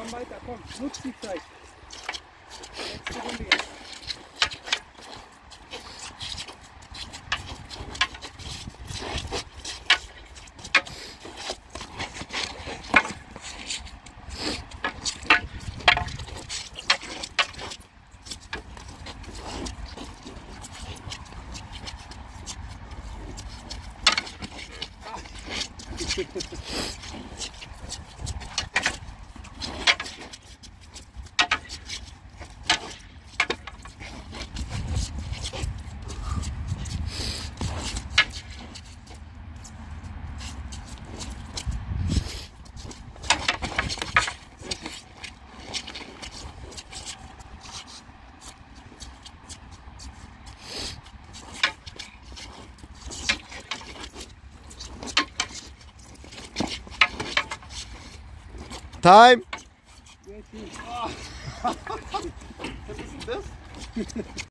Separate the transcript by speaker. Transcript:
Speaker 1: Komm weiter, komm. Nutz die Zeit. Letzte Runde jetzt.
Speaker 2: Time!